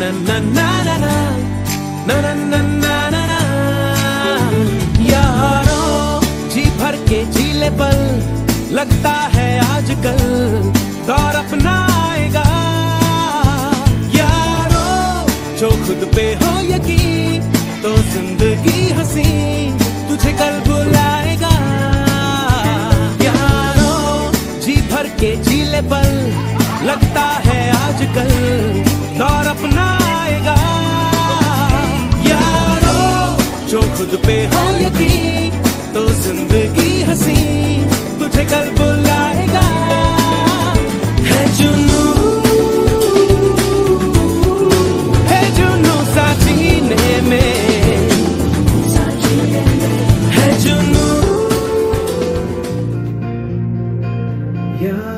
na na na na na na na na na na na यारों जी भर के झीले पल लगता है आजकल दौर अपना आएगा यारों जो खुद पे हो यकीन तो ज़िंदगी हसी तुझे कल बुलाएगा यारों जी भर के झीले पल लगता है आजकल खुद पे हो यकीन तो ज़िंदगी हसी तुझे कल बुलाएगा है जुनू है जुनू में है जुनू Yeah.